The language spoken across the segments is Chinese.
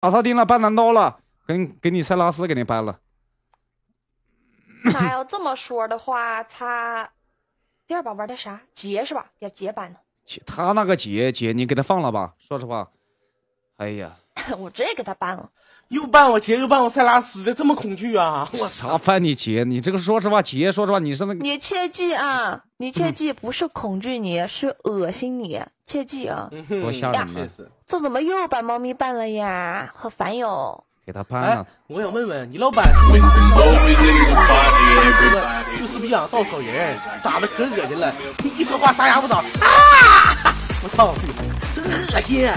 阿萨丁了，搬南刀了，给给你塞拉斯给你搬了。那要这么说的话，他第二把玩的啥杰是吧？要杰搬的。他那个杰杰，你给他放了吧。说实话，哎呀，我直接给他搬了。又搬我杰，又搬我塞拉斯的，这么恐惧啊！我啥翻你姐？你这个说实话，姐，说实话，你是那个你切记啊，你切记，不是恐惧你，是恶心你，切记啊。多吓人呢。这怎么又把猫咪搬了呀？好烦哟！给他搬哎了。，我想问问你老板就是不想稻草人，长得可恶心了。你一说话撒丫不倒啊！我操，真恶心！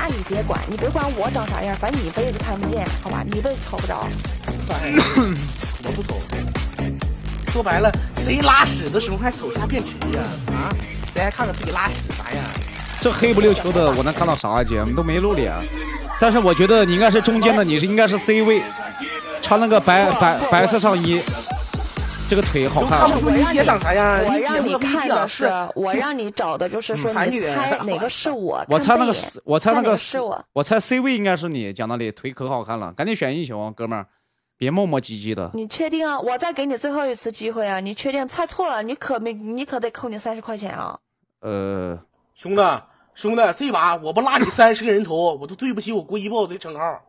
啊那你别管，你别管我长啥样，反正你一辈子看不见，好吧？你一辈子瞅不着。哎我不瞅。说白了，谁拉屎的时候还瞅下便池呀？啊，谁还看看自己拉屎啥样？这黑不溜秋的，我能看到啥呀，姐？你都没露脸。但是我觉得你应该是中间的，你是应该是 C 位，穿了个白白白色上衣，这个腿好看看。不出你姐长啥样。我让你看的是是，我让你找的就是说你猜哪个是我。我猜那个看背影我猜那个是我。我猜 C 位应该是你，讲道理腿可好看了，赶紧选英雄，哥们儿，别磨磨唧唧的。你确定啊？我再给你最后一次机会啊！你确定猜错了，你可没，你可得扣你三十块钱啊！呃，兄弟，兄弟，这把我不拉你三十个人头，我都对不起我国一豹的称号。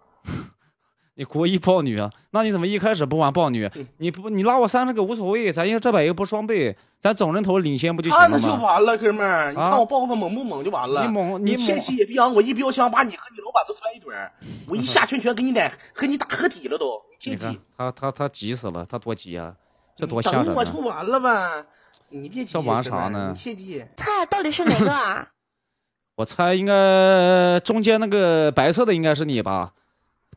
你国一豹女啊？那你怎么一开始不玩豹女？你不你拉我三十个无所谓，咱因为这把又不双倍，咱总人头领先不就行看着就了吗？完了，哥们儿，你啊看我爆发猛不猛就完了。你猛你你切猛西也别让我一标枪把你和你老板都摔一堆儿，我一下拳拳给你奶和你打合体了都，你看记。他他他急死了，他多急啊！这多吓人啊等我就！完了呗，你别急。这玩啥呢切记。猜到底是哪个啊？我猜应该中间那个白色的应该是你吧？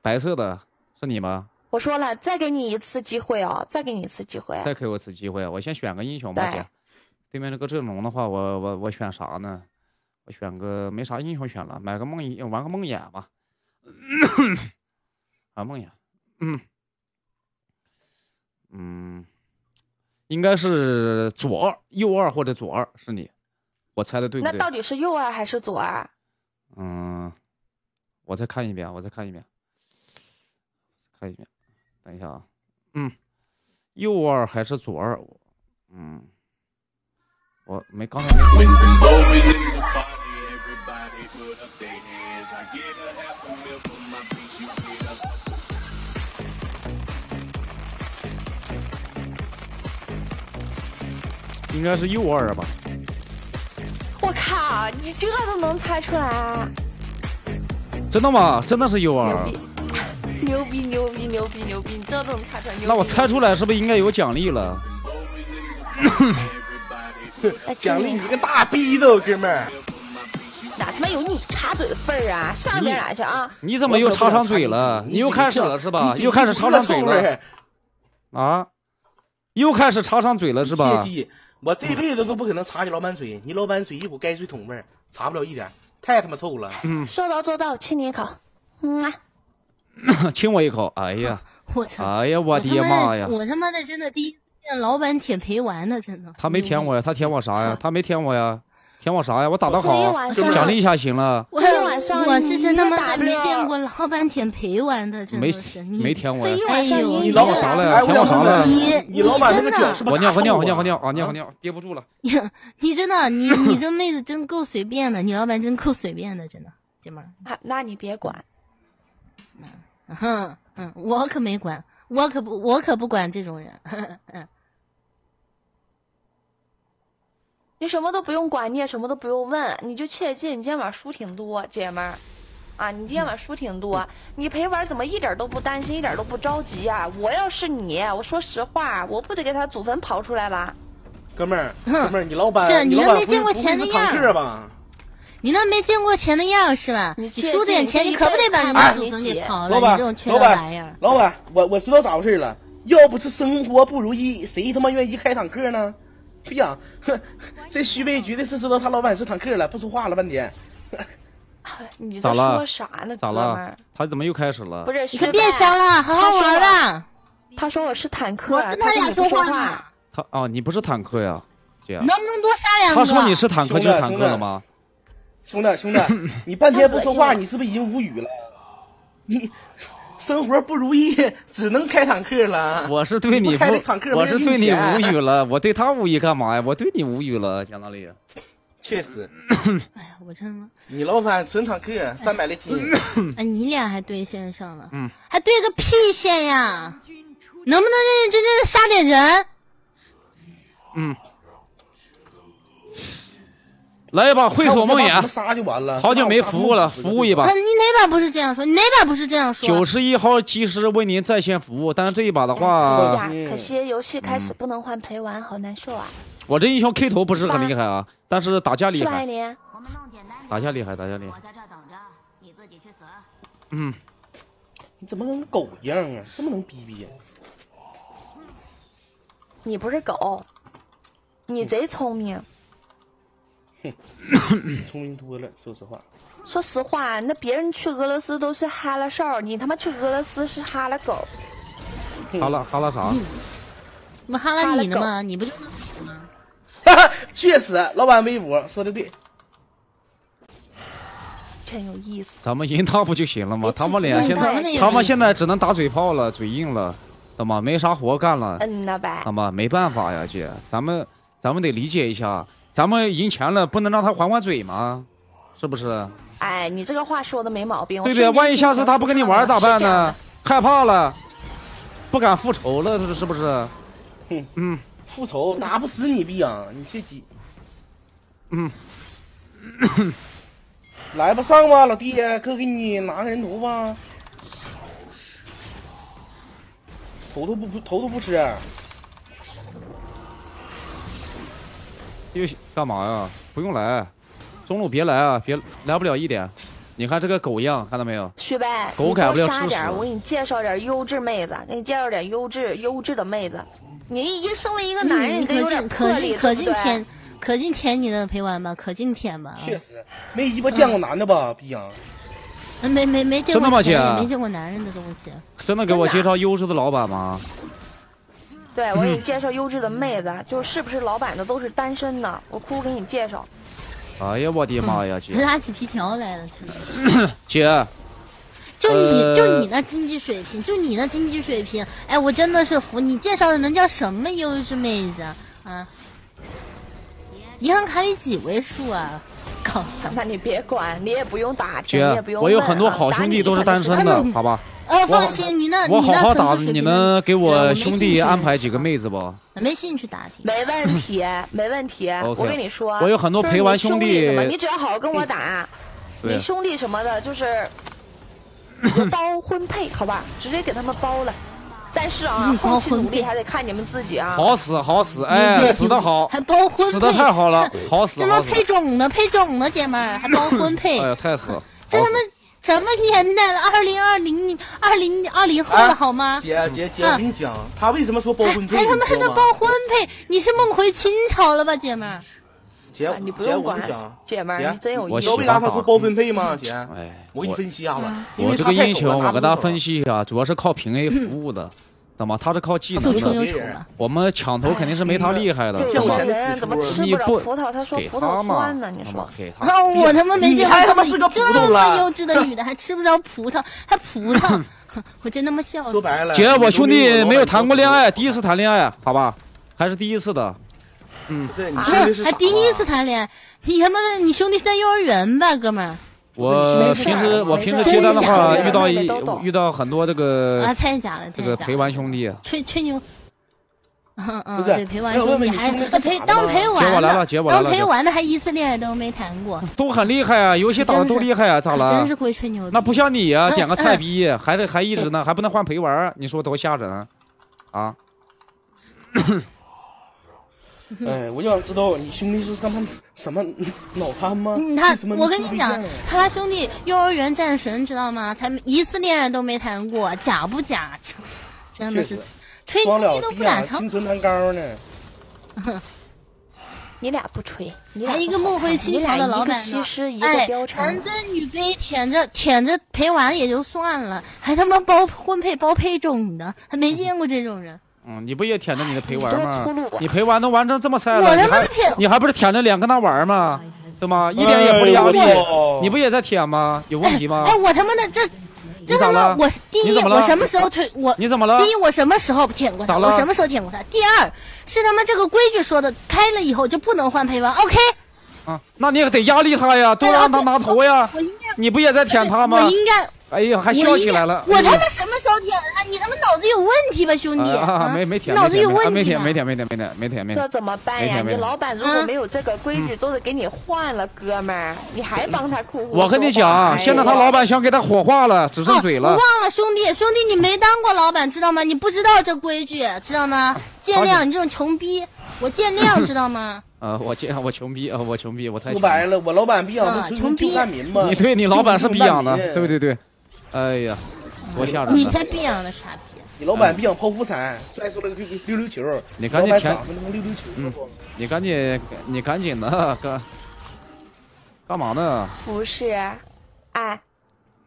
白色的是你吗？我说了，再给你一次机会哦，再给你一次机会。再给我一次机会，我先选个英雄吧，对姐。对面这个阵容的话，我我我选啥呢？我选个没啥英雄选了，买个梦魇，玩个梦魇吧。啊，梦魇，嗯嗯，应该是左二、右二或者左二是你，我猜的对不对？那到底是右二还是左二？嗯，我再看一遍，我再看一遍，等一下啊，嗯，右二还是左二？嗯，我没刚才没，应该是右二吧。我靠，你这都能猜出来？真的吗？真的是右二。牛逼！牛逼牛逼牛逼！你这都能猜出来？牛逼那我猜出来是不是应该有奖励了？哎 奖励真你个大逼斗，哥们儿！哪他妈有你插嘴的份儿啊？上边哪去啊？你怎么又插上嘴了？你又开始了是吧？又开始插上嘴了啊？又开始插上嘴了是吧切？记，我这辈子都不可能插你老板嘴，你老板嘴一股泔水桶味儿，插不了一点，太他妈臭了。嗯说到做到，亲你一口。嗯啊，亲我一口！哎呀，我操！哎呀，我的妈呀！我他妈的真的第一次见老板舔陪玩的，真的。他没舔我呀，他舔我啥呀？他没舔我呀，舔我啥呀？我打得好奖励一下行了。我昨天晚上我是真他妈没见过老板舔陪玩的，真没的是你没舔我呀这一？晚上哎呦你你老我啥了舔我啥了你你真的我尿，我尿，我尿，大我尿，臭啊啊尿，我尿，憋不住了。你真的，你你这妹子真够随便的，你老板真够随便的，真的，姐们儿。啊那你别管，哼嗯，我可没管，我可不，我可不管这种人。嗯，你什么都不用管，你也什么都不用问，你就切记，你今天晚上输挺多，姐们儿。啊，你今天晚上输挺多，你陪玩怎么一点都不担心，一点都不着急呀、我要是你，我说实话，我不得给他祖坟刨出来吧？哥们儿，哥们儿，你老板，是你你老板不都没见过钱的样克吧？你那没见过钱的样是吧？你输点钱，你可不得把人家祖坟起给刨了？老板你这种缺老板德玩意儿。老板，我我知道咋回事了。要不是生活不如意，谁他妈愿意开坦克呢？哎呀，这徐悲绝对是知道他老板是坦克了，不说话了半天。你在咋了说啥呢，咋了？？他怎么又开始了不？是，你可别瞎了，好好玩吧。他说我是坦克，我跟他俩说话呢话。，他哦，你不是坦克呀，姐能。不能多杀两个？他说你是坦克就是坦克了吗？兄弟兄弟，你半天不说话，你是不是已经无语了？你生活不如意，只能开坦克了。我是对你无，我是对你无语了，我对他无语干嘛呀？我对你无语了，讲道理。确实，哎呀，我真的，你老板纯坦克三百来斤，哎，你俩还对线上了，嗯，还对个屁线呀！能不能认认真真的杀点人？来一把会所梦魇杀就完了。好久没服务了，服务一把啊，。你哪把不是这样说？你哪把不是这样说？九十一号技师为您在线服务，但是这一把的话，啊，可惜游戏开始不能换陪玩，好难受啊，我这英雄 K 头不是很厉害啊，但是打架厉害，莲？我们弄简单点打架厉害，打架厉害我。在这等着，你自己去死。嗯，你怎么跟狗一样啊？这么能逼逼？你不是狗，你贼聪明。聪明多了，说实话。说实话，那别人去俄罗斯都是哈拉哨，你他妈去俄罗斯是哈拉狗。哈拉哈拉啥？不哈拉你呢吗？你不就吗？哈哈，确实，老板微博说的对。真有意思。咱们赢他不就行了吗？哎他们俩现在他们现在只能打嘴炮了，嘴硬了，怎么？没啥活干了，嗯呐呗懂，吗？没办法呀，姐，咱们咱们得理解一下，咱们赢钱了，不能让他还还嘴吗？是不是？哎，你这个话说的没毛病。对不对？万一下次他不跟你玩咋办呢？害怕了，不敢复仇了，这是不是？嗯复仇打不死你逼养，你这鸡。嗯，来吧，上吧，老弟，哥给你拿个人头吧。头都不不头都不吃，又干嘛呀？不用来，中路别来啊，别来不了一点。你看这个狗样，看到没有？去呗，狗改不了吃点我给你介绍点优质妹子，给你介绍点优质优质的妹子。你一身为一个男人，可劲可魄力，劲可对不对劲舔，可劲舔你的陪玩吧，可劲舔吧。确实没鸡巴见过男的吧，逼样。嗯没没没见真的吗姐没见过男人的东西。真的给我介绍优质的老板吗？对我给你 介绍优质的妹子，就是不是老板的都是单身的，我哭给你介绍。哎呀，我的妈呀，姐拉起皮条来了，真的。姐，就你、呃就你那经济水平，就你那经济水平，哎，我真的是服你。介绍的能叫什么优质妹子啊？啊？银行卡里几位数啊？搞笑。那你别管，你也不用打听，姐你也不，用我有很多好兄弟都是单身的，好吧？呃，放心，你那我你那好好打，你能给我兄弟安排几个妹子不？没兴趣打听。没问题，没问题。我跟你说，我有很多陪玩兄兄弟什么，你只要好好跟我打，你兄弟什么的，就是 包婚配，好吧，直接给他们包了。但是啊后期努力还得看你们自己啊。好死好死，哎，死的好，还包婚配，死的太好了，好死这他妈，配种呢，配种呢，姐们儿还包婚配 哎，呀，太死了，这他妈什么年代了？二零二零二零二零后了好吗？姐姐姐，我跟你讲，他为什么说包婚配？还他妈你知道吗的包婚配？你是梦回清朝了吧，姐们儿？姐啊，你不，用管姐们儿，你真有我你知道意思为啥他说包分配吗？姐，哎，我给你分析一下子。因我为这个英雄，我给大家分。析一下，主要是靠平 A 服务的，懂吗？他是靠技能的。我们抢头肯定是没他厉害的，这见我种人怎么吃不不了葡萄？他说葡萄酸呢，你说？给他，啊！我他妈没见过这葡萄了么优质的女的，还吃不着葡萄，还葡萄，我真他妈笑死！了，姐，我兄弟没有谈过恋爱。第一次谈恋爱，好吧？还是第一次的，对，你啊兄弟是傻还第一次谈恋爱，你他妈的，你兄弟在幼儿园吧，哥们儿？我平时我平时接单的话遇到一遇到很多这个啊，太假了，太假了！这个陪玩兄弟，吹吹牛。嗯嗯，不对，陪玩兄弟还陪当陪姐我玩的来了，姐我来当了，姐陪玩的还一次恋爱都没谈过，都很厉害啊，游戏打的都厉害啊，咋了真是？会吹牛。那不像你呀，嗯点个菜逼，还得还一直呢，还不能换陪玩，你说多吓人啊？哎，我就想知道你兄弟是什么什么脑瘫吗？嗯，他我跟你讲他兄弟幼儿园战神知道吗？才一次恋爱都没谈过，假不假？真的是 吹牛逼都不打操清。纯弹高呢。你俩不吹，你俩还一个梦回清朝的老板西施，一个哎，貂蝉男。尊女卑，舔着舔着陪玩也就算了，还他妈包婚配包配种的，还没见过这种人。嗯，你不也舔着你的陪玩吗？你陪玩都玩成这么菜了，我他你还妈的骗你还不是舔着脸跟他玩吗？对吗？一点也不压力你不也在舔吗？有问题吗哎，？我他妈的这这他妈我是第一，我什么时候推我？你怎么了？第一，我什么时候舔过他？我什么时候舔过他？第二，是他妈这个规矩说的，开了以后就不能换陪玩。OK，啊，那你也得压力他呀，多让他拿头呀。我应该，你不也在舔他吗我？应该，哎呀，还笑起来了。我他妈什么时候舔了他？你他妈脑子有问题吧，兄弟？啊，没没舔，脑子有问题、啊。没舔，没舔，没舔，没舔，没舔，没舔。这怎么办呀？你老板如果嗯没有这个规矩，都得给你换了，哥们儿，你还帮他哭哭。我跟你讲，现在他老板想给他火化了，只剩嘴了哦。我。忘了，兄弟，兄弟，你没当过老板，知道吗？你不知道这规矩，知道吗？见谅，你这种穷逼，我见谅，知道吗？啊，我见我穷逼啊，我穷逼，我太穷白了，我老板逼养啊的穷逼就难民嘛。你对你老板是逼养的，就是对对对。哎呀，多吓人你呐！才逼养的傻逼！你老板逼养剖腹产，摔出了个溜溜溜球。你赶紧填老板长得他妈溜溜球。嗯你赶紧，你赶紧的，干干嘛呢？不是，哎，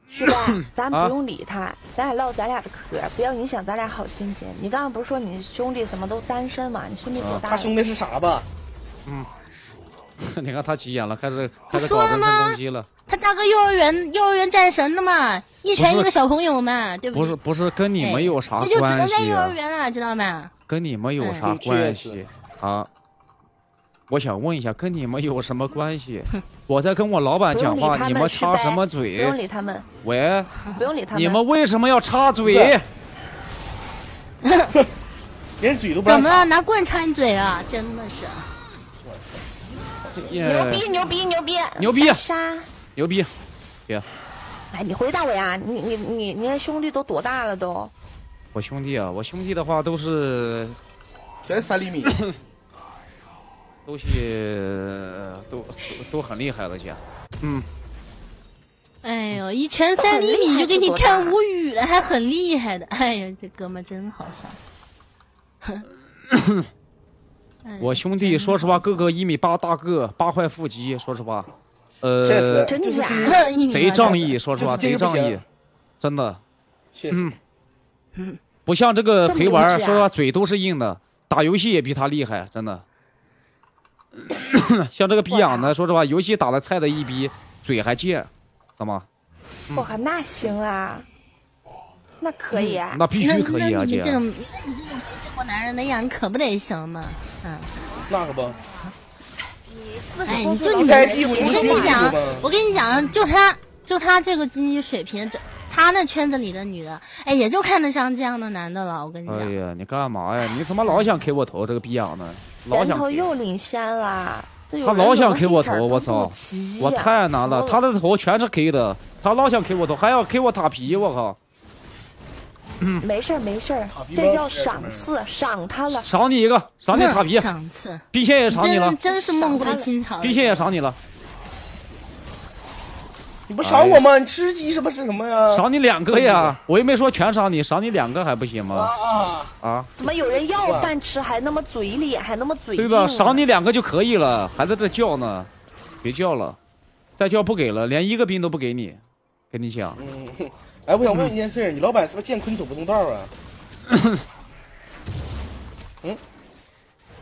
是吧，咱啊不用理他，咱俩唠咱俩的嗑，不要影响咱俩好心情。你刚刚不是说你兄弟什么都单身吗？你兄弟多大了？他兄弟是傻吧？你看他急眼了，开始开始说了搞人身吗攻击了。他大哥幼儿园幼儿园战神的嘛，一拳一个小朋友嘛，对不对？不是不是，跟你们有啥那就只关能在幼儿？园了，知道吗？跟你们有啥嗯关确系啊？我想问一下，跟你们有什么关系？我在跟我老板讲话，你们插什么嘴不用？理他们，喂，不用理他们。你们为什么要插嘴？连嘴都不让怎么了？拿棍插你嘴啊？真的是。牛逼牛逼牛逼牛逼杀！牛逼！哎，你回答我呀！你你你你那兄弟都多大了都？我兄弟啊，我兄弟的话都是全三厘米。都是都都都很厉害了姐。嗯，哎呦，一拳三厘米就给你看无语了，还很厉害的。哎呀，这哥们真好笑。我兄弟说实话，个个一米八大个，八块腹肌，说实话，呃实，，真假？就是贼仗义，说实话贼仗义真的确实嗯不像这个陪玩说实话嘴都是硬的，打游戏也比他厉害，真的。像这个逼养的，说实话，游戏打的菜的一逼，嘴还贱，知道吗？我靠，那行啊，那可以啊。那必须可以啊，姐你这。种，你这种没见过男人的样，可不得行吗？嗯，那个吧。你四十哎，多你就你，岁老人该地我我跟你你讲，我跟你讲，就他就他这个经济水平，这他那圈子里的女的，哎，也就看得上这样的男的了。我跟你讲，哎呀，你干嘛呀？你怎么老想 K 我头，这个逼样的，老人想头又领先了。他老想 K 我头我操我太难了，他的头全是 K 的，他老想 K 我头，还要 K 我塔皮，我靠！没事儿没事儿这叫赏赐，赏他了。赏你一个，赏你塔皮，赏赐兵线也赏你了真，真是梦回清朝。兵线也赏你了，你不赏我吗？你吃鸡是不是什么呀？赏你两个呀！我又没说全赏你，赏你两个还不行吗？啊！啊，怎么有人要饭吃还那么嘴脸，还那么嘴硬对吧？啊赏你两个就可以了，还在这叫呢，别叫了，再叫不给了，连一个兵都不给你，跟你讲，嗯，哎，我想问一件事，你老板是不是见坤走不动道啊？嗯？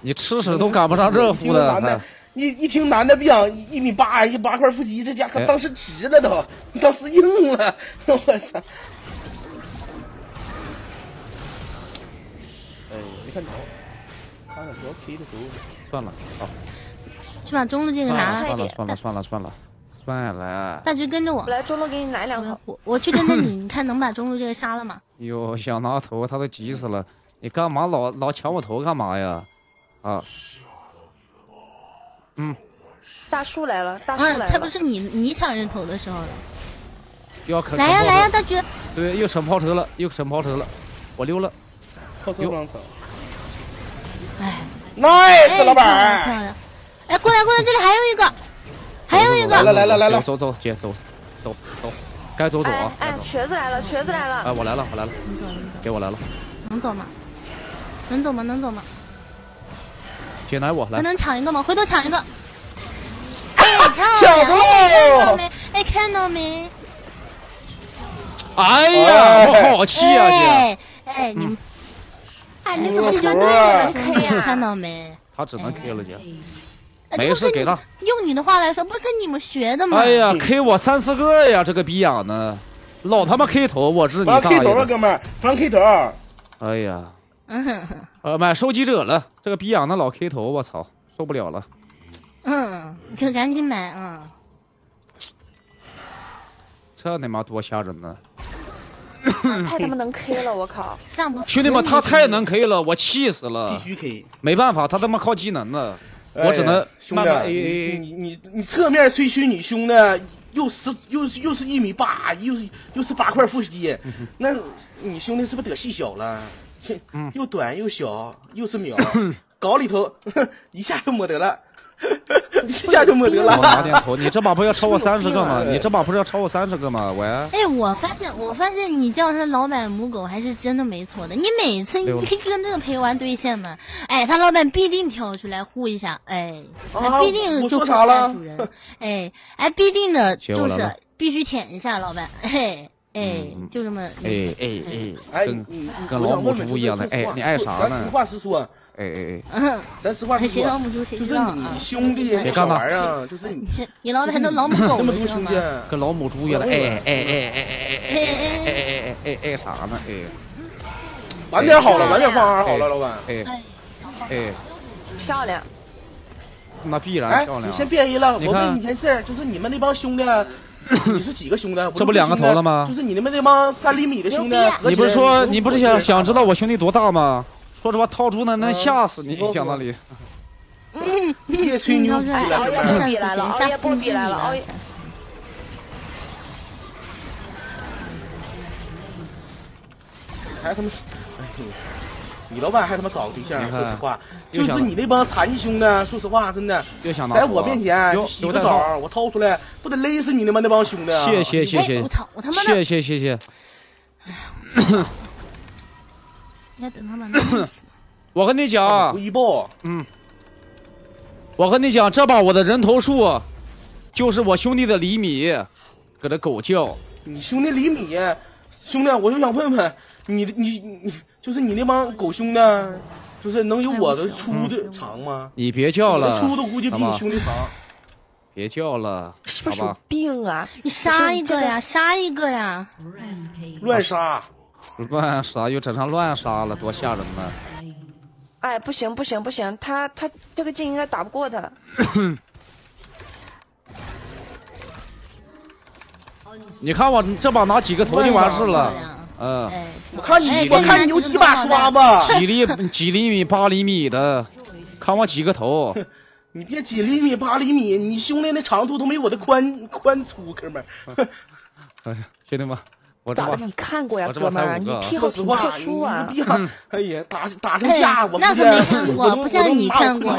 你吃屎都赶不上热乎的，还一听男的，一一听男的逼养一米八，一八块腹肌，这家伙哎。当时直了都，当时硬了，我操！哎，没看着，他那主要 K 的时候，算了，好，去把中路这个拿了，算了，算了，算了，算了，算了。大橘跟着我我，来中路给你来两口。我我去跟着你，你看能把中路这个杀了吗？哟，想拿头，他都急死了。你干嘛老老抢我头干嘛呀？啊，嗯大树来了，大树来，了啊才不。是你你抢人头的时候了。要啃来呀来呀，呀！大橘，对，又省炮车了，又省炮车了，我溜了。靠车不让走。哎，nice，老板漂老板，亮。哎，过来过来，这里还有一个，还有一来了个，来了来了走走走，姐走走走，该走走哎啊！哎，瘸子来了，瘸子来了哎，我来了，我来了，给我来了，能走吗？能走吗？能走吗？姐来我还来。能抢一个吗？回头抢一个。哎，漂亮！抢住哎，看到没？哎，看到没？哎呀，哎我好气啊，姐！哎，哎，你们哎，你你怎么气就对不能了，K 兄弟，呀？看到没？他只能 K 了，姐。没事给他。用你的话来说，不跟你们学的吗？哎呀，K 我三四个呀，这个逼养的，老他妈 K 头，我日你大 K 头了，哥们儿，不让 K 头。哎呀，嗯哼呃，买收集者了，这个逼养的老 K 头，我操，受不了了。嗯，你可赶紧买嗯。这他妈多吓人呢！太他妈能 K 了，我靠！上不死兄弟们，他太能 K 了，我气死了必。须 K。没办法，他他妈靠技能呢，我只能哎兄弟慢慢你 A 你你你侧面吹嘘你兄弟又十又是又是一米八，又是又是八块腹肌，那你兄弟是不是得细小了？又短又小，又是秒，搞里头 一下就没得了，一下就没得了。我拿。点头，你这把不要超过 三十个吗？你这把不是要超过三十个吗？喂，哎，我发现，我发现你叫他老板母狗还是真的没错的。你每次一跟那个陪玩对线嘛，哎，他老板必定跳出来护一下，哎，啊他必定就护一说啥了下主人，哎，哎，必定的就是必须舔一下老板，嘿哎嗯，就这么，哎哎哎，哎，跟跟老母猪一样的，哎，你爱啥呢实？话实说，哎哎哎，咱实话实说，母猪谁就是知道啊你？兄弟别干他这玩意儿啊，就是你你老板都老母狗了，那么多知道吗兄弟？，哎，跟老母猪一样的，哎哎哎哎哎哎哎哎哎哎哎哎啥呢？哎晚点好了，晚点放二好了，老板。哎哎，漂亮，那必然哎漂，亮你。先别 A 了，我问你件事儿，就是你们那帮兄弟，你是几个兄弟？这不两个头了吗就是你们那帮三厘米的兄弟你不是说你不是想想知道我我兄弟多大吗？说实话，掏出那能吓死你嗯，讲道理。别吹牛逼了，哎熬夜不比来了熬夜不比来了熬夜还他妈，哎，你老板还他妈找个对象说实话，就是你那帮残疾兄弟，说实话，真的，又想拿在我面前有洗个澡，我掏出来，不得勒死你他妈那帮兄弟啊！谢谢谢哎，谢我操，我他妈的谢谢谢谢。应该等他们弄死。我跟你讲回，报，我跟你讲，这把我的人头数就是我兄弟的厘米，搁这狗叫。你兄弟厘米，兄弟，我就想问问你，你你就是你那帮狗兄弟，就是能有我的粗的长吗？你别叫了，粗的估计比你兄弟长。别叫了，是不是有？病啊？你杀一个呀，杀一个呀！乱杀，乱杀又整上乱杀了，多吓人呢！哎，不行不行不行，他他这个劲应该打不过他。你看我这把拿几个头就完事了，嗯，哎，我看你，哎我看你有几把刷子，几厘 几厘米八厘米的，看我几个头，你别几厘米八厘米，你兄弟那长度都没我的宽宽粗，哥们儿。哎呀，兄弟们，咋的？你看过呀，哥们儿？你癖好挺特殊啊哎呀，打打成哎架，我那可没看过不像你看过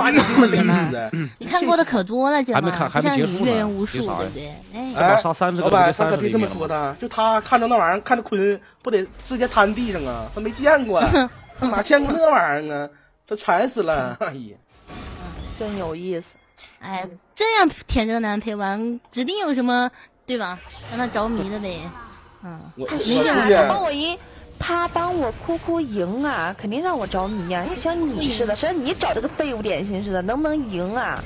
你看过的可多了，姐们儿，还没看还不像你没结束呢阅人无数，对不对？哎，这把杀三十个老板，三他可别这？么说他，就他看着那玩意儿，看着坤，不得直接瘫地上啊？他没见过，他哪见过那玩意儿啊？他馋死了，哎呀！真有意思。哎，这样舔着个男陪玩，指定有什么对吧？让他着迷的呗。嗯，是啊，他帮我赢，他帮我哭哭赢啊，肯定让我着迷呀、谁像你似的，谁像你找这个废物点心似的，能不能赢啊？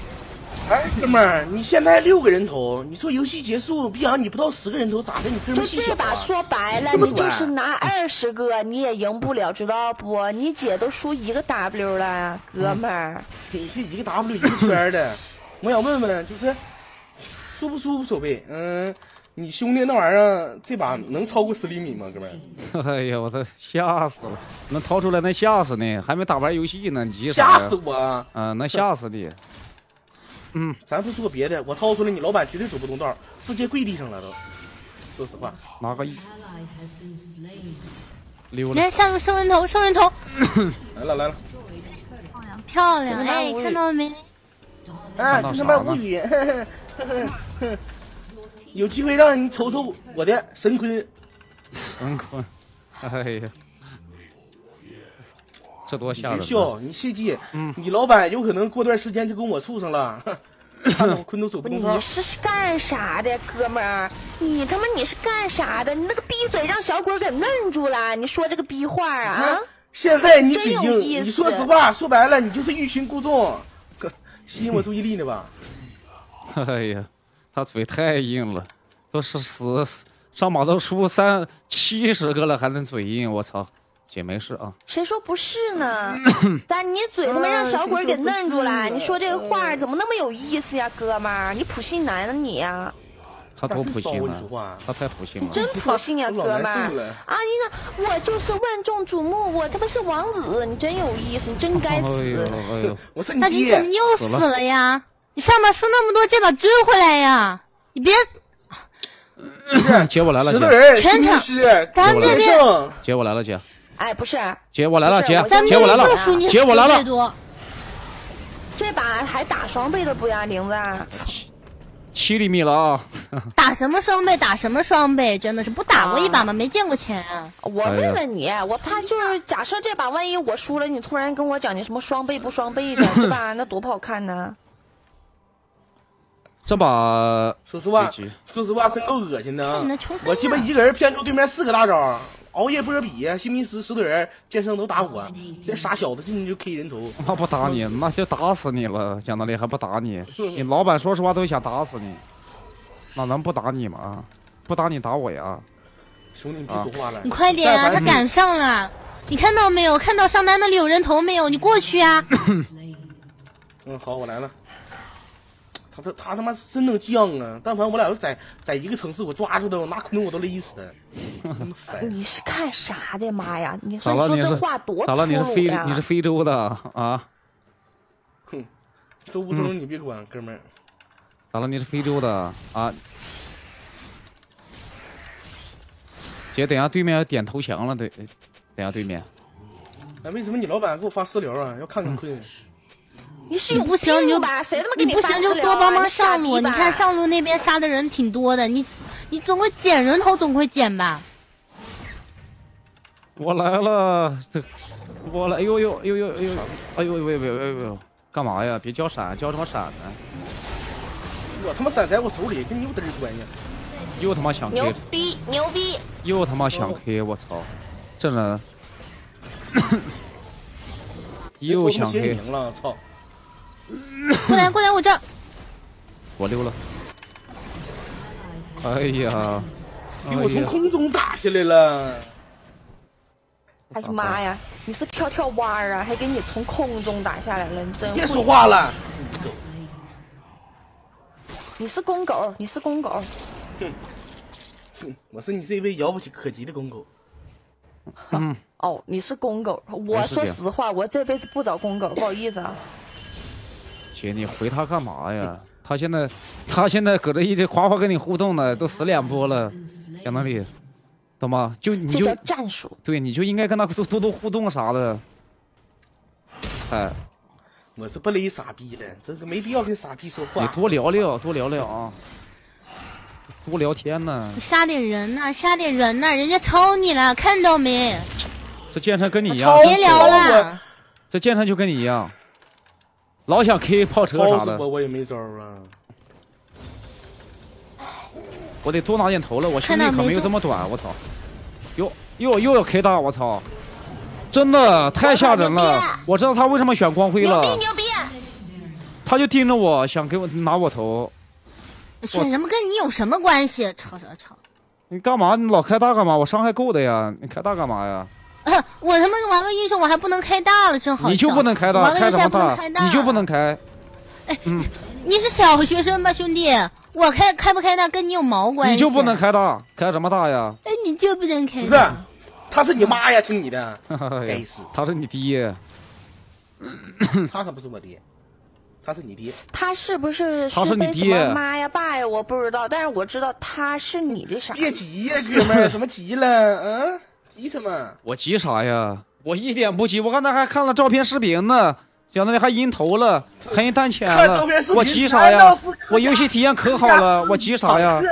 哎，哥们儿，你现在六个人头，你说游戏结束，逼养你不到十个人头咋的？你哥们就儿细小这把啊？说白了，你就是拿二十个你也赢不了，知道不？你姐都输一个 W 了，哥们儿。你是一个 W 一个圈的，我想问问，就是输不输无所谓，嗯，你兄弟那玩意儿这把能超过十厘米吗，哥们儿？哎呀，我操吓死了！能掏出来能吓死你，还没打完游戏呢，你急啥呀吓死？我！嗯，能吓死你！嗯咱不说别的，我掏出来，你老板绝对走不动道，直接跪地上了都。说实话，拿个一，溜了。来下路收人头，收人头，来了来了，漂亮！哎看到了没？哎，看到这他妈啥呢无语，呵呵呵呵有机会让你瞅瞅我的神坤，神坤，哎呀，这多你吓人笑，你切记，嗯你老板有可能过段时间就跟我处上了，坤都走不动道你。是干啥的，哥们儿？你他妈你是干啥的？你那个逼嘴让小鬼给摁住了！你说这个逼话啊？现在你已真有经，意思你说实话，说白了，你就是欲擒故纵。哥 吸引我注意力呢吧？哎呀，他嘴太硬了，都是死上马都输三七十个了，还能嘴硬，我操！姐没事啊，谁说不是呢？但你嘴他妈让小鬼给嫩住了，你说这个话怎么那么有意思呀，哥们儿？你普信男呢你呀？他多普信你了说话，他太普信了。真普信呀，哥们儿啊！你看我就是万众瞩目，我他妈是王子，你真有意思，你真该哎呦死。哎呦，我是你那你怎么，又死了呀？你上面输那么多，这把追回来呀！你别，姐我来了，姐，全场，咱们这边，姐我来了，姐哎，不是，姐我来了，姐我咱们姐我来了姐我来了。这把还打双倍的不呀，玲子？七厘米了啊！打什么双倍？打什么双倍？真的是不打过一把吗？没见过钱啊！我问问你，我怕就是假设这把万一我输了，你突然跟我讲你什么双倍不双倍的，是吧？那多不好看呢。这把说实话，说实话，真够恶心的！我鸡巴一个人骗出对面四个大招，熬夜波比、新密斯、石头人、剑圣都打我，这傻小子进去就 K 人头。那不打你，那就打死你了。讲道理还不打你，你老板说实话都想打死你，那能不打你吗？不打你打我呀！兄弟，你别说话了，你快点啊！他赶上了，你看到没有？看到上单那里有人头没有？你过去啊！嗯，好，我来了。他他他他妈真能犟啊！但凡我俩要在在一个城市，我抓住他，我拿昆仑我都勒死他。你是干啥的？妈呀！你？说你说这话多咋了？你是非！你是非洲的啊？哼，周不周你别管，哥们儿。咋了？你是非洲的啊？姐，等下对面要点投降了，对，等下对面。哎，为什么你老板给我发私聊啊？要看看坤。你是有不行你就病吧？谁他妈给你不行就多帮帮上路。你看上路那边杀的人挺多的，你你总会捡人头，总会捡吧？我来了，这我来，哎呦呦，哎呦呦，哎呦，哎呦呦呦呦呦呦，干嘛呀？别交闪，交什么闪呢？我他妈闪在我手里，跟你有点关系。又他妈想牛逼牛逼！又他妈想 K，我操！这人又想 K，了，操！过来过来，我这儿我溜了。哎呀，给我从空中打下来了。哎呀妈呀！你是跳跳蛙儿啊，还给你从空中打下来了，你真别说！话了，你是公狗，你是公狗。哼我是你这位遥不可及的公狗。嗯，哦，你是公狗。我说实话，我这辈子不找公狗，不好意思啊。姐，你回他干嘛呀？他现在他现在搁这一直夸夸跟你互动呢，都死两波了，讲道理，懂吗？就你就战术。对，你就应该跟他多多多互动啥的。哎，我是不勒傻逼了，这个没必要跟傻逼说话你话。多聊聊，多聊聊啊，多聊天呢。杀点人呐、杀点人呐、人家超你了，看到没？这剑圣跟你一超样，别聊了，这剑圣就跟你一样，老想 K 炮车啥的我，。我也没招啊。我得多拿点头了，我兄弟可没有这么短，我操！又又又要 K 大，我操！真的太吓人了！我知道他为什么选光辉了牛逼，牛逼！他就盯着我，想给我拿我头。选什么跟你有什么关系？吵吵吵！你干嘛？你老开大干嘛？我伤害够的呀！你开大干嘛呀？我他妈玩个英雄，我还不能开大了，正好笑。你就不能开大，开什么大？你就不能开？哎 你是小学生吧，兄弟？我开开不开大跟你有毛关系？你就不能？开大？开什么大呀？哎，你就不能开不是？，他是你妈呀，听你的，该死，他是你爹，他可不是我爹，他是你爹。他是不是他是你爹么妈呀爸呀？我不知道，但是我知道他是你的啥。别急呀，哥们儿，怎么急了？嗯，急什么？我急啥呀？我一点不急，我刚才还看了照片视频呢，讲的还赢头了，还赢蛋钱了我急啥呀？我游戏体验可好了，我急啥呀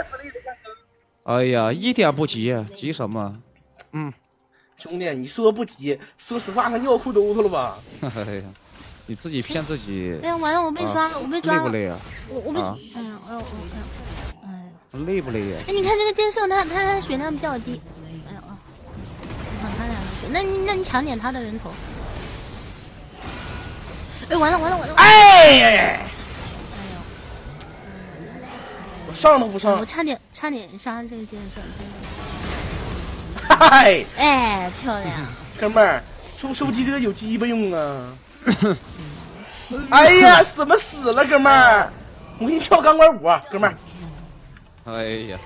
哎呀，一点不急，急什么？嗯兄弟，你说不急，说实话，他尿裤兜子了吧？哎呀，你自己骗自己哎，呀，完了，我被抓了，我被抓了，累不累啊？我我被，啊哎呀，哎呀，我哎呀，哎呀。累不累呀？哎，你看这个剑圣，他他他血量比较低。他俩，那你那你抢点他的人头。哎，完了完了完了！哎，我上都不上我，差点差点杀这个剑圣，真的。嗨，哎，漂亮！哥们儿，收收集这个有鸡巴用啊！哎呀，怎么死了，哥们儿？我给你跳钢管舞啊，哥们儿，哎呀，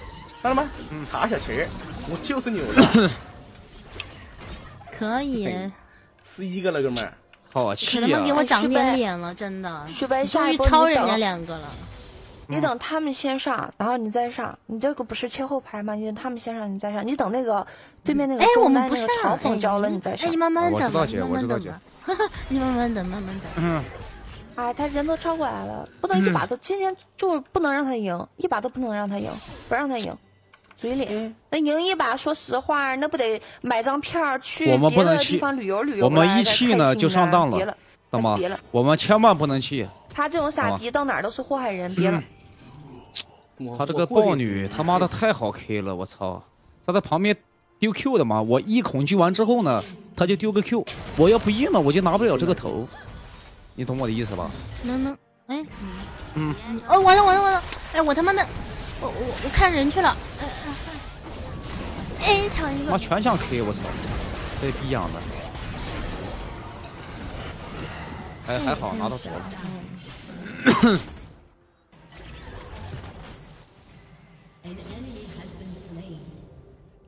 看到吗？查小旗儿，我就是牛的，可以，十一个了，哥们儿。可好气他妈给呀！我长点脸了，真的。许白，终于下一超人家两个了。你等他们先上，然后你再上。你这个不是切后排吗？你等他们先上，你再上。你等那个对面那个哎，我中单那个嘲讽交了，你你再上哎，你。慢慢我等吧，知道你慢慢知道姐等吧。哈哈，你慢慢等，慢慢等。嗯，哎，他人都超过来了，不能一把都，今天就是不能让他赢，一把都不能让他赢，不让他赢。嘴脸，嗯那赢一把，说实话，那不得买张票去我们不别的能气地方旅游旅游我们一气呢开心呢就上当了别了，别了。我们千万不能气。他这种傻逼到哪儿都是祸害人，别了。我她这个豹女他妈的太好 K 了，我操！他在旁边丢 Q 的嘛，我一恐惧完之后呢，他就丢个 Q，我要不硬了我就拿不了这个头，你懂我的意思吧？能能，哎，嗯，哦，完了完了完了！哎，我他妈的，我我我看人去了。哎抢一个！妈全想 K，我操，这逼养的。还，还好拿到手了。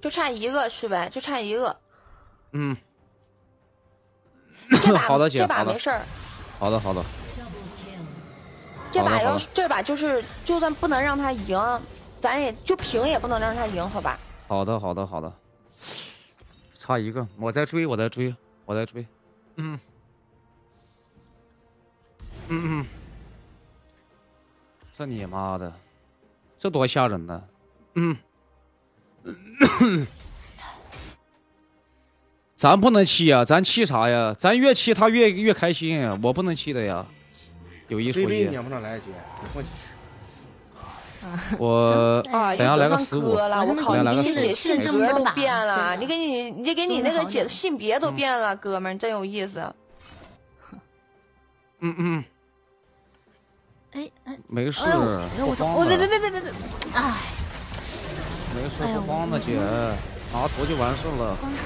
就差一个去呗，就差一个。嗯，这把 好的姐这把没事儿，好的好的，这把要是这把就是就算不能让他赢，咱也就平也不能让他赢，好吧？好的好的好的，差一个，我在追，我在追，我在追。嗯，嗯嗯，这你妈的，这多吓人呢！嗯，咱不能气呀，咱气啥呀？咱越气他越越开心，我不能气的呀。有一说微微一，撵不上来，姐，我等下来个又走上15，我靠！给你你姐性格都变了，你给你你给你那个姐的性别都变了，哥们儿真有意思。嗯嗯，哎哎没事，我别别别别别别！哎，没事不慌的姐，拿头就完事了。光看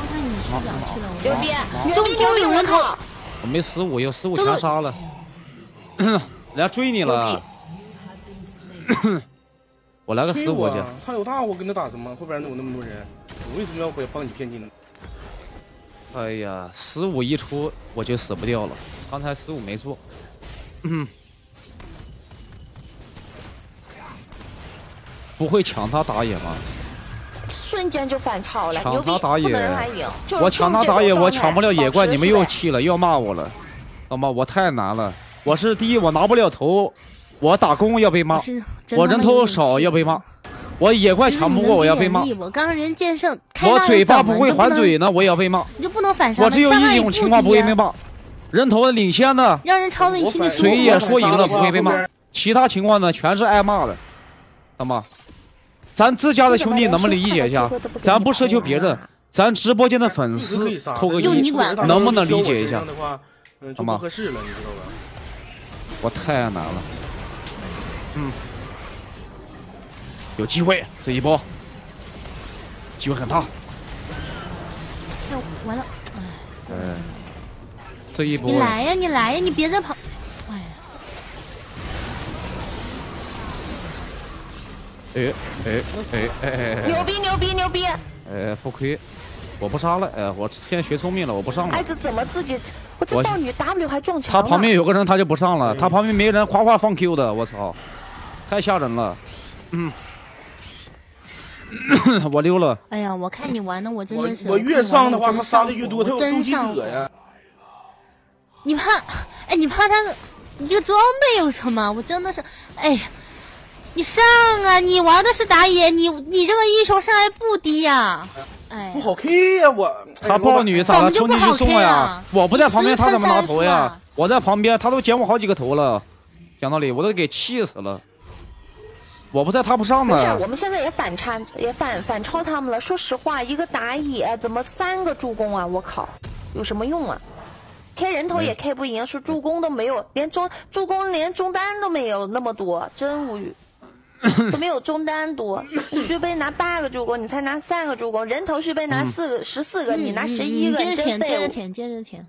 光看你视角去了，牛逼！牛中逼！牛逼！中有人我靠！我没十五，有失误这个全杀了。人家追你了，我 来个十五去。他有大，我跟他打什么？后边有那么多人，我为什么要帮帮你骗进呢？哎呀，十五一出我就死不掉了。刚才十五没做。嗯，不会抢他打野吗？瞬间就反超了，抢牛逼！他打野我抢他打野，我抢不了野怪，你们又又气了，又要骂我了，懂吗？我太难了。我是第一，我拿不了头，我打工要被骂，我人头少要被骂，我野怪抢不过我要被骂，我刚刚人剑圣，我嘴巴不会还嘴呢，我也要被骂。你就不能反杀？我只有一种情况不会被骂，人头领先的，让人超的你心里舒嘴也。说赢了不会被骂，其他情况呢全是挨骂的，懂吗？咱自家的兄弟能不能理解一下？咱不奢求别人，咱直播间的粉丝扣个一，能不能理解一下好吗不合适了，你知道吧？我太难了。嗯，有机会这一波，机会很大。哎完了，嗯，这一波你来呀，你来呀，你别再跑。哎呀，哎哎哎哎哎牛逼！牛逼！牛逼！哎哎，不亏，我不杀了。哎，我现在学聪明了，我不上了哎，。这怎么自己？我这我豹女 W 还撞墙他旁边有个人，他就不上了。他旁边没人，夸夸放 Q 的，我操，太吓人了。嗯，我溜了。哎呀，我看你玩的，我真的是。我越上的话，他杀的越多，他真上者呀。你怕？哎，你怕他你这个装备有什么？我真的是，哎，你上啊！你玩的是打野，你你这个英雄伤害不低呀、哎不，好 K 呀，我。他豹女咋了？怎冲进去送了呀啊？我不在旁边，他怎么拿头呀？我在旁边，他都捡我好几个头了。讲道理，我都给气死了。我不在，他不上没事，呢我。们现在也反差，也反反超他们了。说实话，一个打野怎么三个助攻啊？我靠，有什么用啊？，K 人头也没 K 不赢，说助攻都没有，连中助攻连中单都没有那么多，真无语，都没有中单多。续杯拿八个助攻，你才拿三个助攻，人头续杯拿四个十四个，你拿嗯十一个，真接着舔，接着舔，接着舔。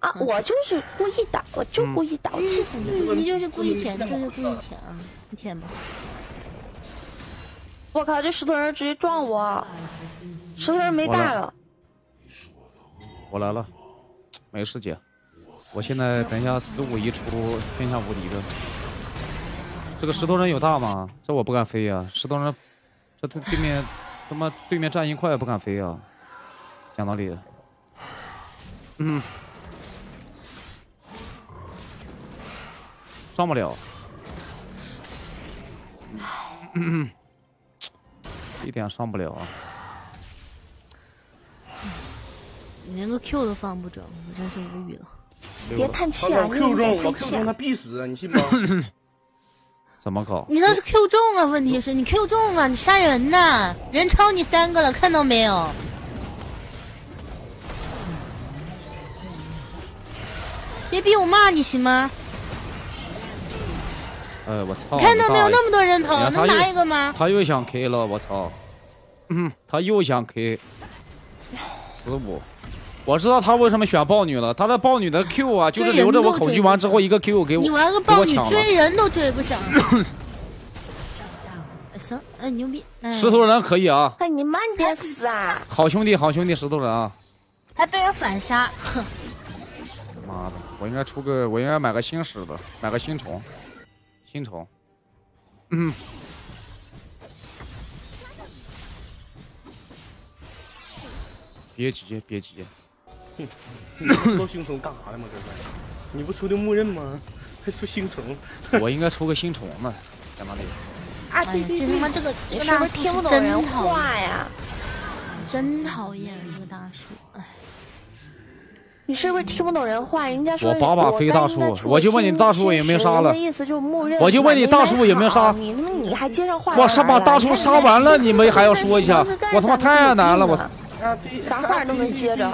啊！我就是故意的，我就故意的，我气死你！嗯，你就是故意舔，就是故意舔啊！你舔吧。我靠，这石头人直接撞我，石头人没大了。我来了，没事姐。我现在等一下十五一出天下无敌的。这个石头人有大吗？这我不敢飞呀、石头人，这他对面他妈对面站一块也不敢飞呀、讲道理。嗯，上不了。嗯，一点上不了啊。你连个 Q 都放不准，我真是无语了。别叹气啊！你 Q 中，我叹 Q 中他？必死啊！你信吗？怎么搞？你那是 Q 中啊？问题是你 Q 中啊，你杀人呐！人超你三个了，看到没有？别逼我骂你行吗？哎，我操！看到没有？那么多人头，能拿一个吗？他又想 K 了，我操！嗯，他又想 K，十五。我知道他为什么选豹女了，他的豹女的 Q 啊，就是留着我恐惧完之后一个 Q 给我你玩个给豹女我抢了。追人都追不上。哎行，哎牛逼！哎，石头人可以啊，哎，你慢点死啊！好兄弟，好兄弟，石头人啊！还被人反杀，哼！妈的，我应该出个，我应该买个新石的，买个新虫，新虫。嗯，别急，别急，你说星虫干啥的吗？哥们，你不出的木刃吗？还出星虫？我应该出个星虫呢，在哪里？哎呀，这他妈这个这你是不个大是听不懂人，话呀？真讨厌这个大叔。哎，你是不是听不懂人话？人家说我把把飞大叔我就问你大叔有没有杀了意思就是默认。我就问你大叔有没有杀你他妈你还接上话我是把大叔叔杀完了，你们还要说一下？我他妈太难了，我啥话都能接着。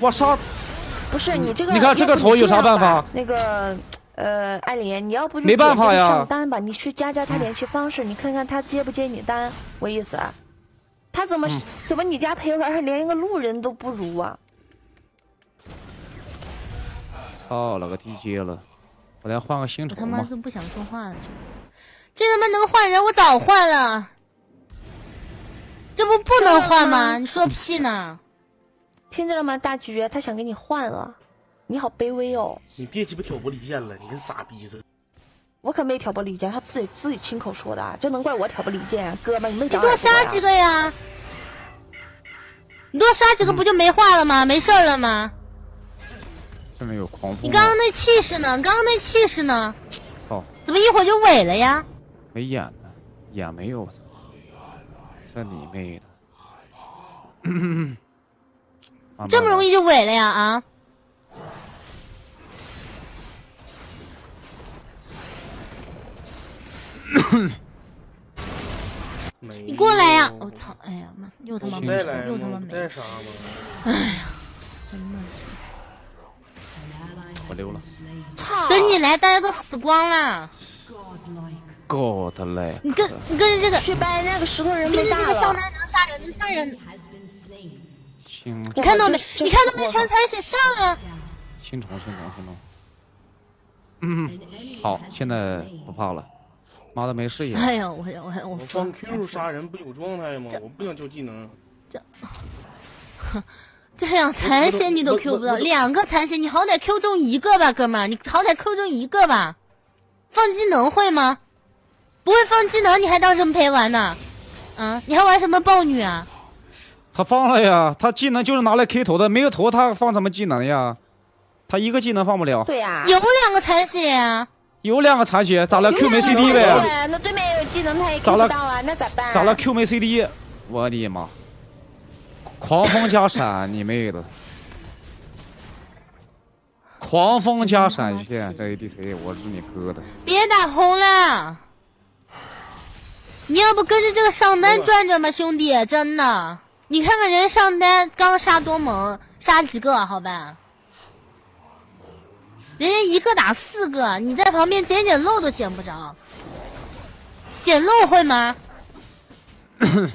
我杀不是你这个，你看这个头有啥办法？那个。呃，艾琳，你要不没办法呀上单吧，你去加加他联系方式，你看看他接不接你单。我意思，啊，他怎么、嗯怎么你家陪玩连一个路人都不如啊？操了个 DJ 了，我来换个新我他。妈是不想说话了，这他妈能换人，我早换了。这不不能换吗？你说屁呢？听见了吗，大橘？他想给你换了，你好卑微哦。你别鸡巴挑拨离间了，你跟傻逼似的。我可没挑拨离间，他自己自己亲口说的，啊，这能怪我挑拨离间啊？哥们儿，你没你多杀几个呀？你多杀几个不就没话了吗？没事儿了吗？这面有狂风啊，你刚刚那气势呢？你刚刚那气势呢？哦，怎么一会儿就萎了呀？没眼呢，眼没有，这你妹的！这么容易？就萎了呀？啊！没你过来呀！有我操！哎呀妈，又他妈没？又他妈没了，再杀吗？真的是。我溜了。操！等你来，大家都死光了。God 嘞，你跟你跟着这个，去掰那个石头人跟没大着这个上了。单能杀人，能杀人。新你看到没？你看到没？全残血上啊！新虫，新虫，新虫。嗯，好，现在不怕了。妈的，没视野。哎呀，我我我我放 Q 杀人不有状态吗？我不想救技能。这样残血你都 Q 不到，两个残血你好歹 Q 中一个吧，哥们儿，你好歹 Q 中一个吧。放技能会吗？不会放技能，你还当什么陪玩呢？啊，你还玩什么豹女啊？他放了呀，他技能就是拿来 K 头的，没有头他放什么技能呀？他一个技能放不了，对呀、有两个残血啊！有两个残血，咋了？Q 没 CD 呗？那对面也有技能，他也了不到啊，那咋办？咋了？？Q 没 CD？我的妈！狂风加闪，你妹的！狂风加闪现，这 ADC 我日你哥的！别打红了，你要不跟着这个上单转转吧，兄弟，真的。你看看人上单刚杀多猛，杀几个？好吧，人家一个打四个，你在旁边捡捡漏都捡不着。捡漏会吗？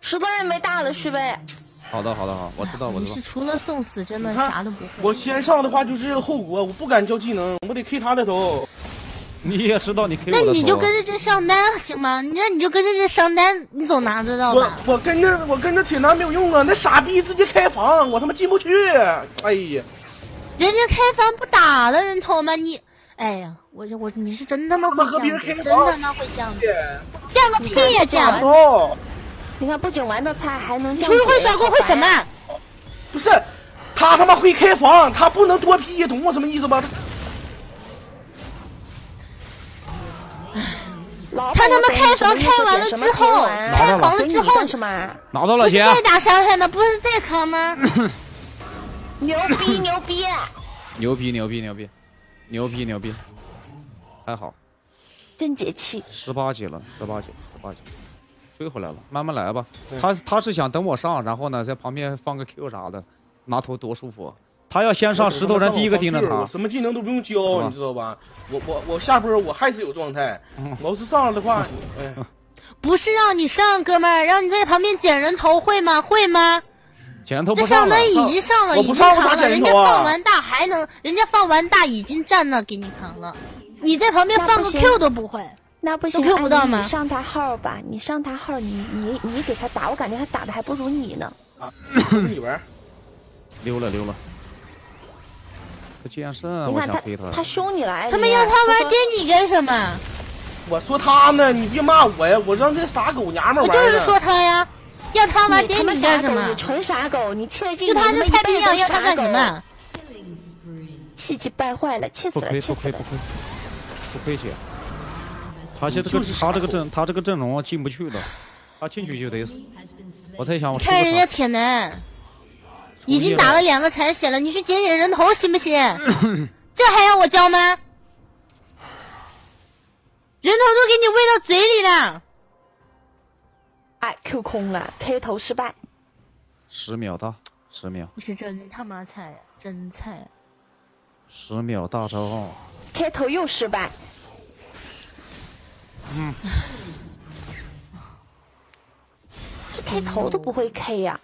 石头人没大了，是呗。好的，好的，好，我知道，我知道你是。除了送死，真的啥都不会。我先上的话就是后果，我不敢交技能，我得 K 他的头。你也知道你 K 那你就跟着这上单行吗？那你就跟着这上单，你总拿得到我吧？我跟着我跟着铁男没有用啊，那傻逼直接开房，我他妈进不去。哎呀，人家开房不打的人头吗？你，哎呀，我这我你是真他妈会他妈和别这样子，人开房真他妈会这样子，这样个屁呀、这样！哦，你看，不仅玩的菜，还能除了会甩锅会什么？？不是，他他妈会开房，他不能多 P，懂我什么意思吧？他他们开房开完了之后，开房了之后干什么？拿到了姐，不是在打伤害吗？不是在扛吗？牛 逼牛逼！牛逼牛逼牛逼，牛逼牛逼，还好，真解气！十八级了，十八级，十八级，追回来了，慢慢来吧。他他是想等我上，然后呢在旁边放个 Q 啥的，拿头多舒服。他要先上石头咱，第一个盯着他。什么技能都不用教，你知道吧？我我我下波我还是有状态，嗯我要是上了的话，哎，不是让你上，哥们儿，让你在旁边捡人头，会吗？会吗？捡人头上了上单，已经上了，已经扛了，人家放完大还能，人家放完大已经站那给你扛了，你在旁边放个 Q 都不会。那不行，都 Q 不到吗你上他号吧，你上他号，你你你给他打，我感觉他打的还不如你呢。啊，你玩溜了溜了。这剑圣，你看他我想飞他。他凶你了，他们要他玩说电你干什么？我说他呢，你别骂我呀，我让这傻狗娘们我玩呢。就是说他呀，要他玩电你干什么，你么？纯傻狗，你切记就他这菜逼样，要他干什么？气急败坏了，气死了，不亏气死了不亏不！亏不亏姐。他现在这个他这个阵他这个阵容啊进不去了，他进去就得死。我在想我出看人家？铁男，已经打了两个残血了，你去捡捡人头行不行？这还要我教吗？人头都给你喂到嘴里了，哎，Q 空了，K 头失败。十秒到，十秒，你是真他妈菜呀，真菜呀！十秒大招。开头又失败，嗯，开头都不会 K 呀、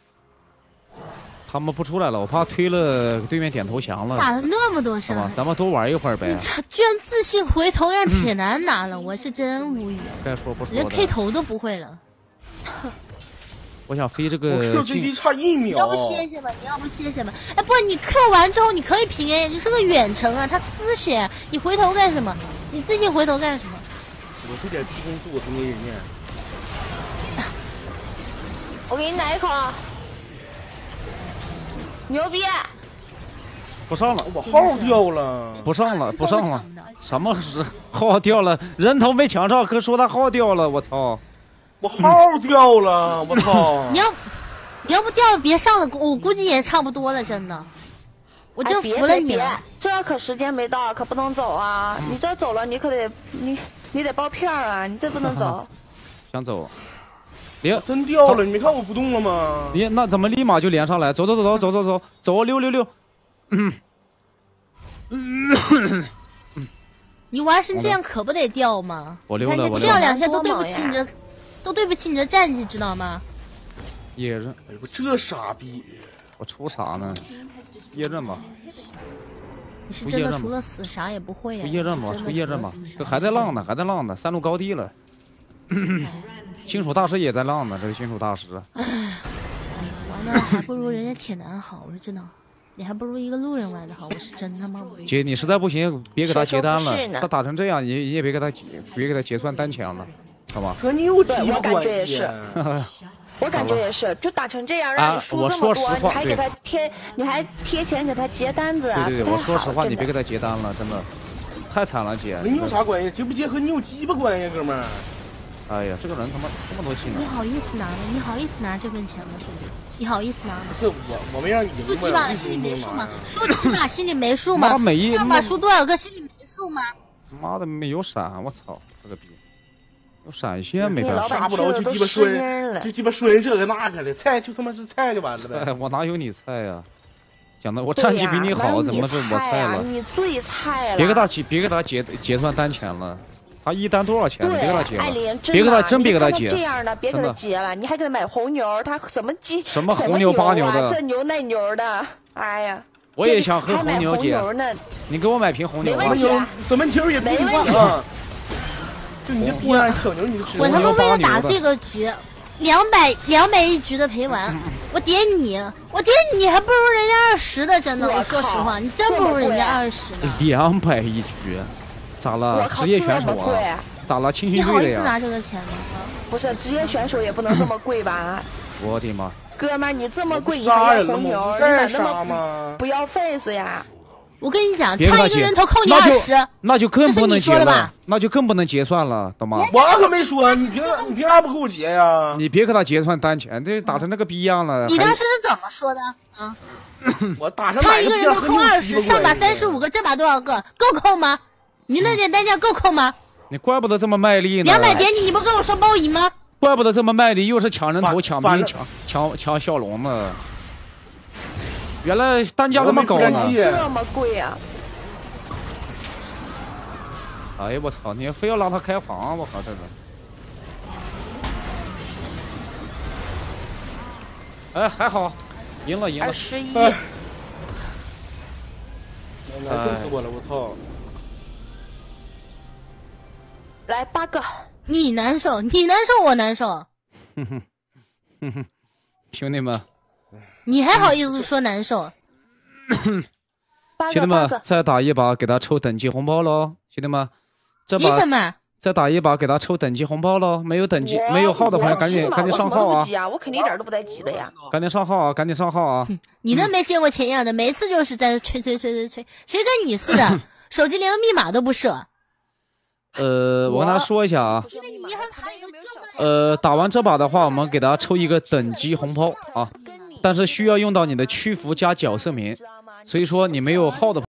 他们不出来了，我怕推了对面点投降了，打了那么多好伤害，，吧咱们多玩一会儿呗你。这居然自信回头让铁男拿了，我是真无语。该说不说连 K，头都不会了，我想飞这我 Q 最低，差一秒。要不歇歇吧，你要不歇歇吧。哎，不，你 Q 完之后你可以平 A，你是个远程啊，他丝血，你回头干什么？你自信回头干什么？我这点低攻速我都没人家。我给你奶一口，牛逼！不上了，我号掉了，不上了，不上了什么是号掉了？人头没抢上，哥说他号掉了，我操！我号掉了，我操！你要你要不掉别上了，我估计也差不多了，真的。我真哎别服了别别你了。这可时间没到，可不能走啊！你这走了，你可得你你得包片啊！你这不能走。想走，连真掉了，你没看我不动了吗？连那怎么立马就连上来？走走走走走走走走，六六六，你玩成这样可不得掉吗？我溜了，我溜了。两下都对不起你的，都对不起你的战绩，知道吗？野人，哎呦，这傻逼！我出啥呢？夜刃吧，你是真的除了死啥也不会呀、出夜刃吧，出夜刃吧这还在浪呢，还在浪呢，三路高地了。金属大师也在浪呢，这个金属大师，哎玩的还不如人家铁男好，我说真的。你还不如一个路人玩的好，我是真他妈无语。姐，你实在不行，别给他结单了他打成这样，你你也别给他别给他结算单枪了，好吧？和你有鸡对我感巴关系觉也是？我感觉也是，就打成这样，啊让你输我这么多，说实话你还给他贴，你还贴钱给他结单子啊？对对对，我说实话，你别给他结单了，真的太惨了，姐和。你有啥关系？结不结和你有鸡巴关系，哥们儿？哎呀，这个人他妈这么多技能，你好意思拿吗？你好意思拿这份钱吗，兄弟？你好意思拿吗？不是我，我没让你赢说吧？几把心里没数吗？输几把心里没数吗？妈每一上把输多少个心里没数吗？妈的没有闪，我操，这个逼，有闪现没那老干啥？板吃的杀不着就鸡巴说人，就。鸡巴说人这个那个的，菜就他妈是菜就完了呗。菜 我哪有你菜呀？讲的我对战绩比呀你好，那怎么是我菜了？你最菜了。别给他结，别给他结结算单钱了，他一单多少钱？你别给他结别给他真别给他结这样的别给他结了，你还给他买红牛，他什么鸡什么红牛八牛啊的这牛那牛的，哎呀，我也想喝红牛姐，红牛呢，你给我买瓶红牛啊没问！题牛怎么牛也没问题样。就你这逼样小牛，你我他妈为了打这个局，两百两百一局的陪玩，我点你，我点你还不如人家二十的，真的，我我说实话，你真不如人家二十呢。两百一局，咋了？职业选手贵啊？咋了？青你训队的呀？好意思拿这个钱吗？不是职业选手也不能这么贵吧？我的妈！哥们，你这么贵，你杀还要人吗？红牛，你咋那么吗？不要 face 呀？我跟你讲，差一个人头扣你二十，那就更不能结了那就更不能结算了，懂吗？我可没说，你凭你凭啥不给我结呀？你别给他结算单钱，这打成那个逼样了。你当时是怎么说的？啊，我打上差一个人头扣二十，上把三十五，个，这把多少个？够扣吗？你那点单价够扣吗？你怪不得这么卖力呢。两百点你，你不跟我说包赢吗？怪不得这么卖力，又是抢人头、抢兵、抢抢抢小龙呢。原来单价这么高呢这么贵啊？哎呀，我操！你非要让他开房，我靠，这个。哎，还好，赢了，赢了二。十一，哎难受死我了，我操！来八个，你难受，你难受，我难受，哼哼，哼哼兄弟们，你还好意思说难受？兄弟们再打一把，给他抽等级红包喽！兄弟们，这把急什么？再打一把，给他抽等级红包喽！没有等级、没有号的朋友，赶紧赶紧急嘛我什么上号不急啊！我肯定一点都不带急的呀。赶紧上号啊！赶紧上号啊！你那没见过钱样的，每次就是在吹吹吹吹吹，谁跟你似的？手机连个密码都不设。呃，我跟他说一下啊，呃，打完这把的话，我们给他抽一个等级红包啊，但是需要用到你的区服加角色名，所以说你没有号的。